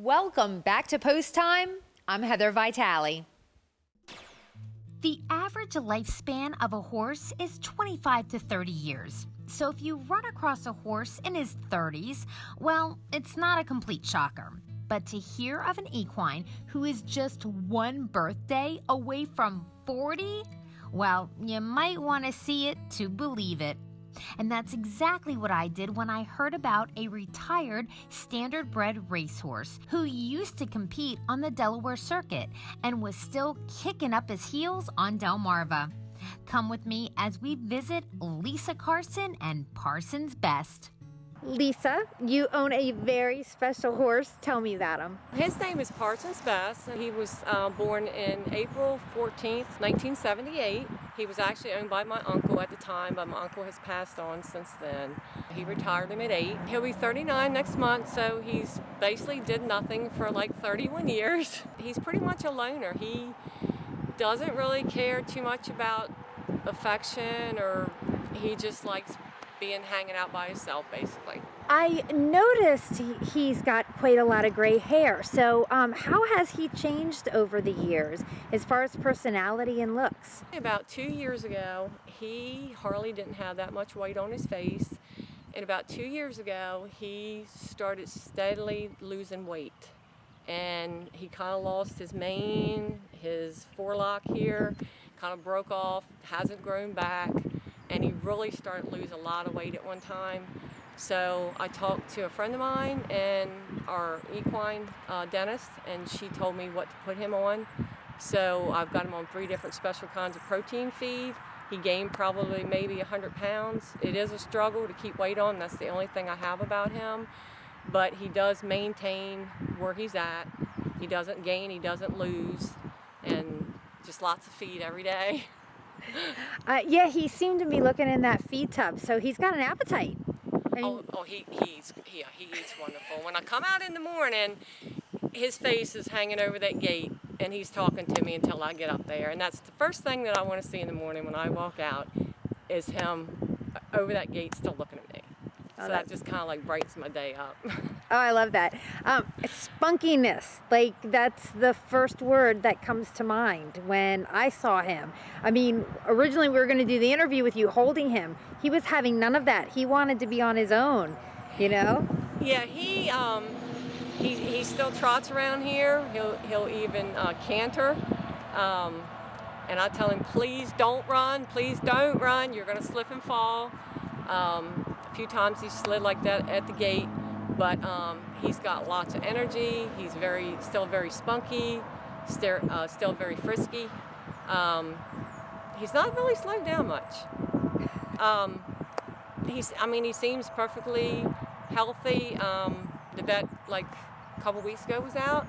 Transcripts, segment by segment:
Welcome back to Post Time. I'm Heather Vitale. The average lifespan of a horse is 25 to 30 years. So if you run across a horse in his 30s, well, it's not a complete shocker. But to hear of an equine who is just one birthday away from 40, well, you might want to see it to believe it. And that's exactly what I did when I heard about a retired standardbred racehorse who used to compete on the Delaware Circuit and was still kicking up his heels on Delmarva. Come with me as we visit Lisa Carson and Parson's Best. Lisa, you own a very special horse. Tell me about him. His name is Parson's Best. He was uh, born in April 14th, 1978. He was actually owned by my uncle at the time, but my uncle has passed on since then. He retired him at eight. He'll be 39 next month, so he's basically did nothing for like 31 years. He's pretty much a loner. He doesn't really care too much about affection or he just likes being hanging out by himself basically. I noticed he, he's got quite a lot of gray hair. So, um, how has he changed over the years as far as personality and looks? About two years ago, he hardly didn't have that much weight on his face. And about two years ago, he started steadily losing weight. And he kind of lost his mane, his forelock here, kind of broke off, hasn't grown back and he really started to lose a lot of weight at one time. So I talked to a friend of mine and our equine uh, dentist, and she told me what to put him on. So I've got him on three different special kinds of protein feed. He gained probably maybe 100 pounds. It is a struggle to keep weight on. That's the only thing I have about him. But he does maintain where he's at. He doesn't gain, he doesn't lose, and just lots of feed every day. Uh, yeah, he seemed to be looking in that feed tub, so he's got an appetite. oh, oh, he, he's, yeah, he eats wonderful. When I come out in the morning, his face is hanging over that gate, and he's talking to me until I get up there. And that's the first thing that I want to see in the morning when I walk out, is him over that gate still looking at me. Oh, so that just kind of like brightens my day up. oh, I love that. Um, spunkiness, like that's the first word that comes to mind when I saw him. I mean, originally we were going to do the interview with you holding him. He was having none of that. He wanted to be on his own, you know? Yeah, he, um, he, he still trots around here. He'll, he'll even uh, canter. Um, and I tell him, please don't run, please don't run, you're going to slip and fall. Um, a few times he slid like that at the gate, but um, he's got lots of energy. He's very, still very spunky, still, uh, still very frisky. Um, he's not really slowed down much. Um, he's, I mean, he seems perfectly healthy. Um, the vet, like a couple weeks ago, was out,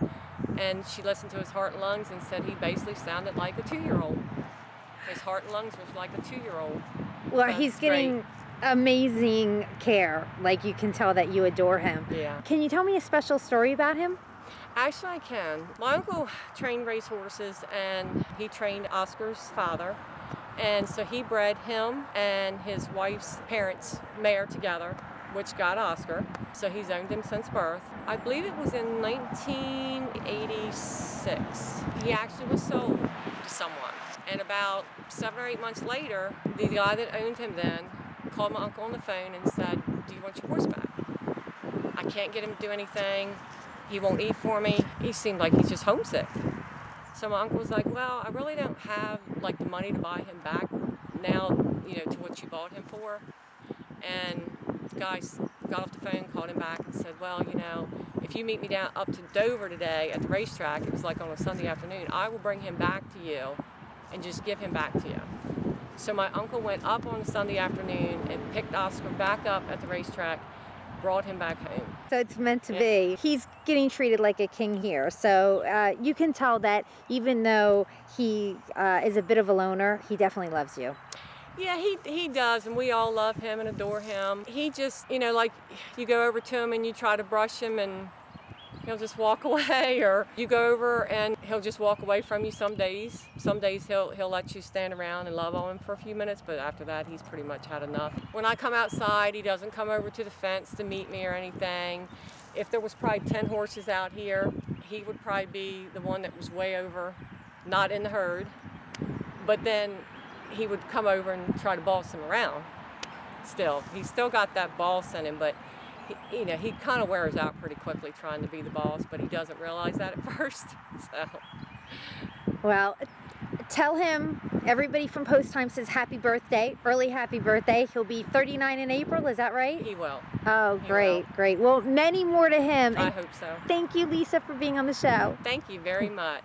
and she listened to his heart and lungs and said he basically sounded like a two-year-old. His heart and lungs was like a two-year-old. Well, he's getting amazing care. Like you can tell that you adore him. Yeah. Can you tell me a special story about him? Actually, I can. My uncle trained race horses and he trained Oscar's father. And so he bred him and his wife's parents' mare together, which got Oscar. So he's owned him since birth. I believe it was in 1986. He actually was sold to someone. And about seven or eight months later, the guy that owned him then called my uncle on the phone and said, do you want your horse back? I can't get him to do anything. He won't eat for me. He seemed like he's just homesick. So my uncle was like, well, I really don't have like the money to buy him back now, you know, to what you bought him for. And the guy got off the phone, called him back and said, well, you know, if you meet me down up to Dover today at the racetrack, it was like on a Sunday afternoon, I will bring him back to you and just give him back to you. So my uncle went up on a Sunday afternoon and picked Oscar back up at the racetrack, brought him back home. So it's meant to yeah. be. He's getting treated like a king here. So uh, you can tell that even though he uh, is a bit of a loner, he definitely loves you. Yeah, he, he does, and we all love him and adore him. He just, you know, like you go over to him and you try to brush him and he'll just walk away or you go over and he'll just walk away from you some days some days he'll he'll let you stand around and love on him for a few minutes but after that he's pretty much had enough when i come outside he doesn't come over to the fence to meet me or anything if there was probably 10 horses out here, he would probably be the one that was way over, not in the herd. But then he would come over and try to boss him around. Still, he's still got that boss in him, but he, you know he kind of wears out pretty quickly trying to be the boss, but he doesn't realize that at first. So. Well, tell him everybody from Post Time says happy birthday, early happy birthday. He'll be 39 in April, is that right? He will. Oh, He great, will. great. Well, many more to him. I And hope so. thank you, Lisa, for being on the show. Thank you very much.